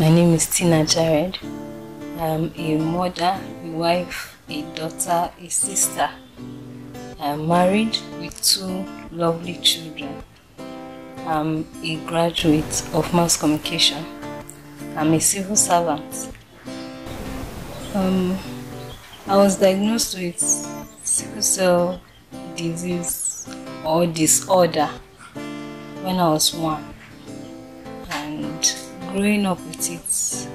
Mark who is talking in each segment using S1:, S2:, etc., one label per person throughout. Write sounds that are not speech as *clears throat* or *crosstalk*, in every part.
S1: My name is Tina Jared. I'm a mother, a wife, a daughter, a sister. I'm married with two lovely children. I'm a graduate of mass communication. I'm a civil servant. Um, I was diagnosed with sickle cell disease or disorder when I was one. And growing up with it,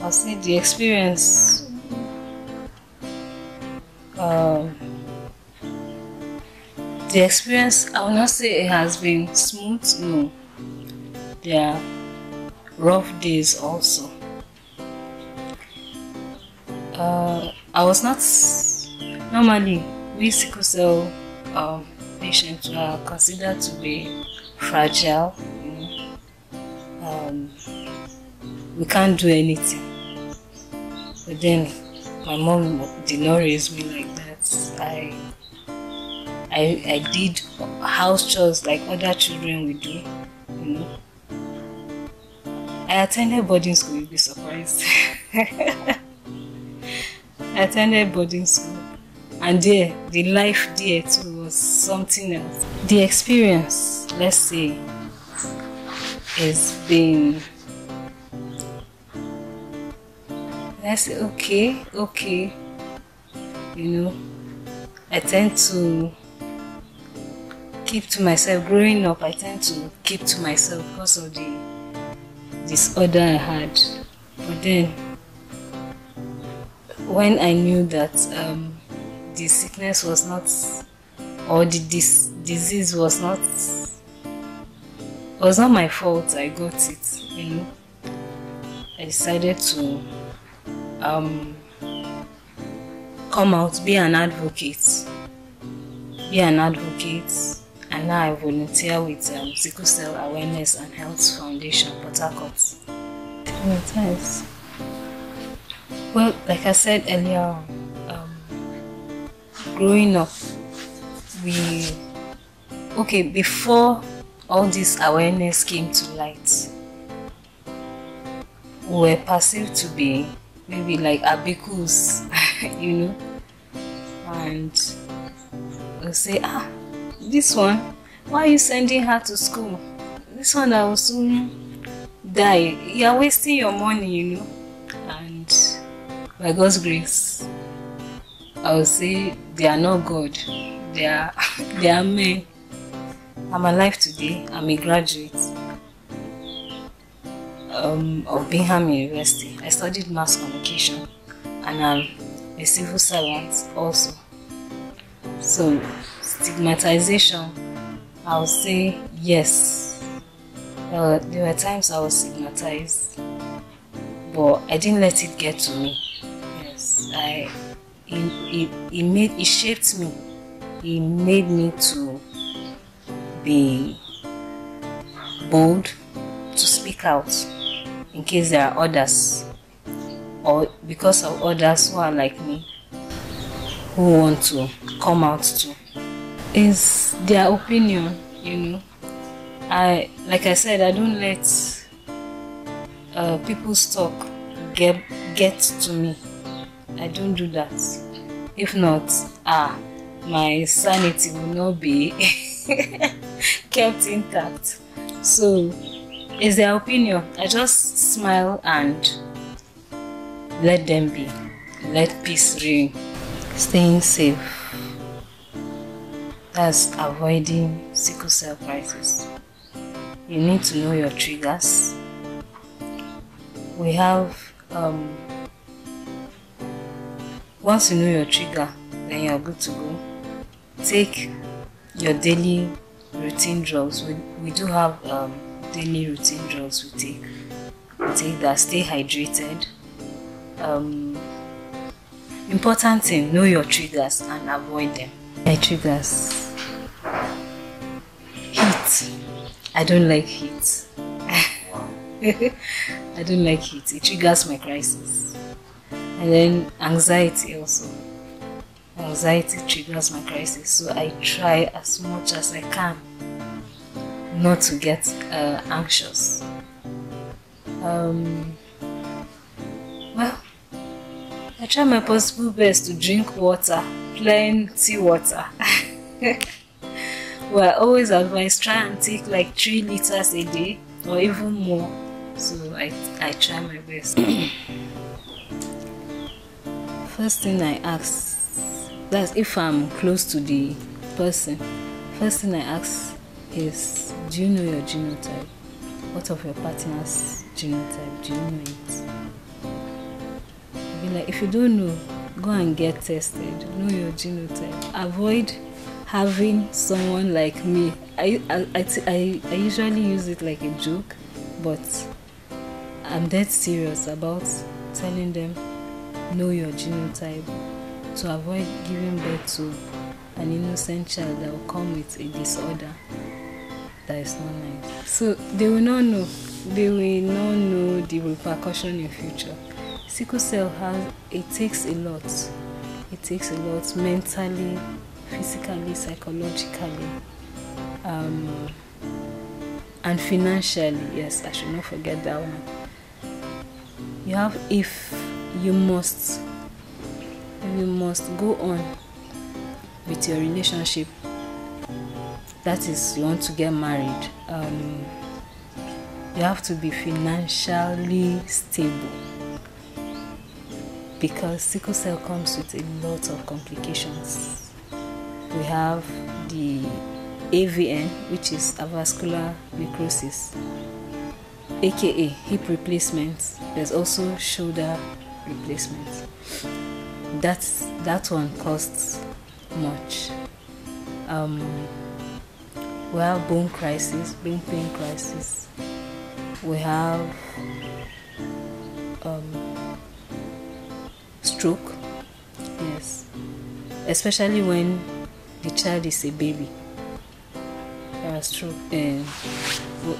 S1: I'll say the experience um, the experience I will not say it has been smooth, no. There are rough days also. Uh, I was not normally we sickle cell um, patients are considered to be fragile. Um, we can't do anything. But then my mom did not raise me like that. I I I did house chores like other children would do. You know. I attended boarding school. You'll be surprised. *laughs* I attended boarding school, and there the life there too was something else. The experience, let's say, has been let's say okay, okay. You know, I tend to keep to myself. Growing up, I tend to keep to myself because of the disorder I had. But then, when I knew that um, the sickness was not, or the dis- disease was not, was not my fault, I got it. You know, I decided to um, come out, be an advocate, be an advocate, and now I volunteer with um, Sickle Cell Awareness and Health Foundation, Port. Many times. Well, like I said earlier, um, growing up, we okay before all this awareness came to light, we were perceived to be maybe like abikus, *laughs* you know, and we'll say, ah, this one, why are you sending her to school? This one that will soon die. You are wasting your money, you know. And by God's grace, I will say they are not God. They are *laughs* they are men. I'm alive today. I'm a graduate um, of Bingham University. I studied mass communication and I'm a civil servant also. So stigmatization, I would say yes. Uh, there were times I was stigmatized, but I didn't let it get to me. Yes, I. It, it, it made it shaped me. It made me to be bold, to speak out in case there are others, or because of others who are like me, who want to come out too is their opinion you know. I like i said i don't let uh, people's talk get get to me. I don't do that. If not ah my sanity will not be *laughs* *laughs* kept intact so it's their opinion i just smile and let them be let peace reign staying safe that's avoiding sickle cell crisis. You need to know your triggers. We have, um, once you know your trigger, then you're good to go. Take your daily routine drugs. We, we do have um, daily routine drugs we take. We take that, stay hydrated. Um, important thing, know your triggers and avoid them. My triggers. Heat. I don't like heat. *laughs* I don't like heat. It triggers my crisis. And then anxiety also. Anxiety triggers my crisis. So I try as much as I can not to get uh, anxious. Um, well, I try my possible best to drink water, plenty water. *laughs* well, I always advise try and take like three liters a day or even more. So I I try my best. *coughs* First thing I ask that's if I'm close to the person. First thing I ask is do you know your genotype? What of your partner's genotype? Do you know it? Be like if you don't know, go and get tested. Know your genotype. Avoid having someone like me. I I, I, I, I usually use it like a joke, but I'm dead serious about telling them know your genotype to avoid giving birth to an innocent child that will come with a disorder that is not nice. So they will not know. They will not know the repercussion in future. Sickle cell has it takes a lot. It takes a lot mentally, physically, psychologically, um, and financially. Yes, I should not forget that one. You have if you must you must go on with your relationship. That is you want to get married um, you have to be financially stable because sickle cell comes with a lot of complications. We have the avn which is avascular necrosis aka hip replacement. There's also shoulder replacement that's that one costs much. Um, we have bone crisis bone pain crisis. We have um, stroke. Yes. Especially when the child is a baby. Uh, stroke uh,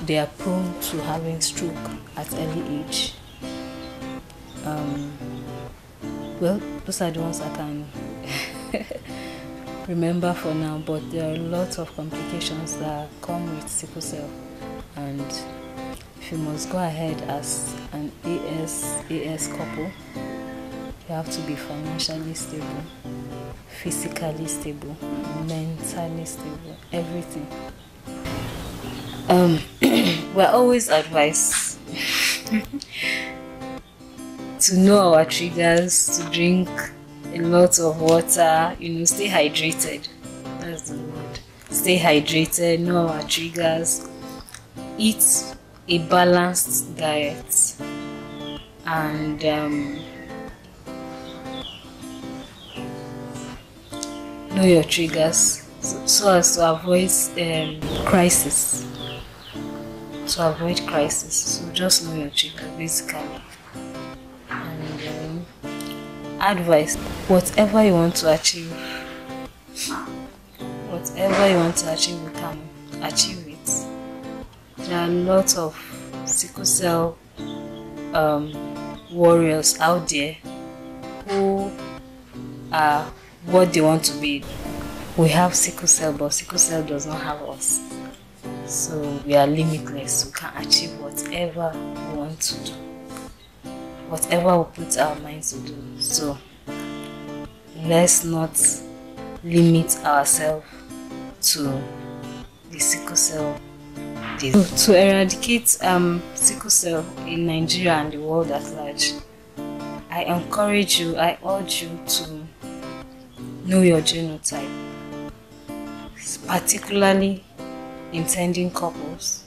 S1: they are prone to having stroke at early age. Um, well those are the ones i can *laughs* remember for now but there are lots of complications that come with sickle cell. And if you must go ahead as an as as couple you have to be financially stable physically stable mentally stable everything. Um *clears throat* we're always advised *laughs* to know our triggers, to drink a lot of water, you know, stay hydrated. That's the word. Stay hydrated, know our triggers, eat a balanced diet, and um, know your triggers so, so as to avoid um, crisis. To avoid crisis, so just know your trigger basically advice whatever you want to achieve whatever you want to achieve you can achieve it. There are lots of sickle cell um, warriors out there who are what they want to be. We have sickle cell but sickle cell does not have us. So we are limitless. We can achieve whatever we want to do whatever we put our minds to do. So let's not limit ourselves to the sickle cell disease. To eradicate um, sickle cell in Nigeria and the world at large, I encourage you, I urge you to know your genotype, particularly intending couples.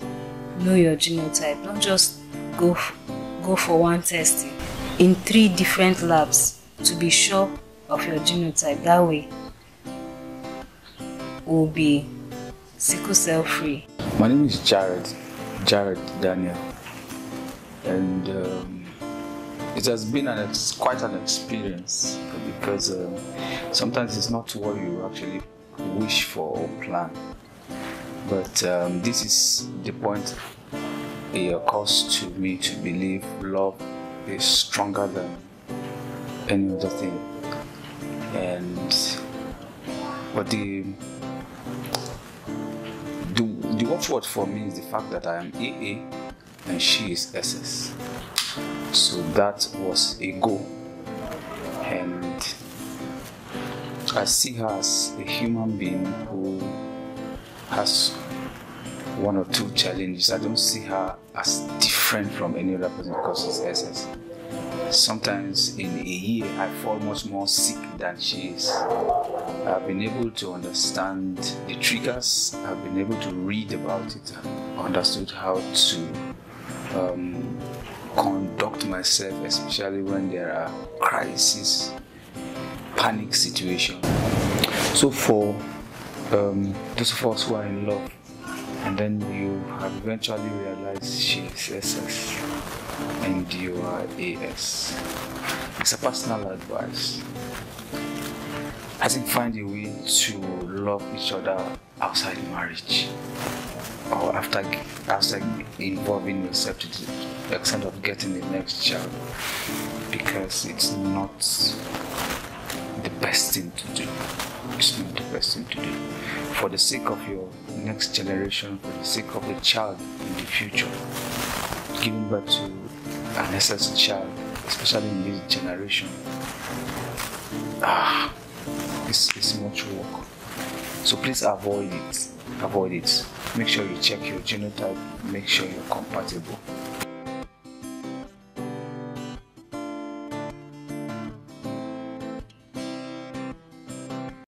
S1: Know your genotype, Don't just go go for one testing in three different labs to be sure of your genotype. That way, will be sickle cell free.
S2: My name is Jared, Jared Daniel, and um, it has been an ex- quite an experience because um, sometimes it's not what you actually wish for or plan. But um, this is the point it occurs to me to believe love is stronger than any other thing. And but the the, the watchword for me is the fact that I am AA and she is SS. So that was a goal. And I see her as a human being who has one or two challenges. I don't see her as different from any other person because she's SS. Sometimes in a year, I fall much more sick than she is. I've been able to understand the triggers, I've been able to read about it, understood how to um, conduct myself, especially when there are crises, panic situations. So, for um, those of us who are in love, and then you have eventually realized she is SS and you are AS. It's a personal advice. I think find a way to love each other outside marriage or after after involving yourself to the extent of getting the next child because it's not the best thing to do. It's not the best thing to do. For the sake of your next generation, for the sake of the child in the future, giving birth to an SS child, especially in this generation, ah, it's, it's much work. So please avoid it. Avoid it. Make sure you check your genotype. Make sure you're compatible.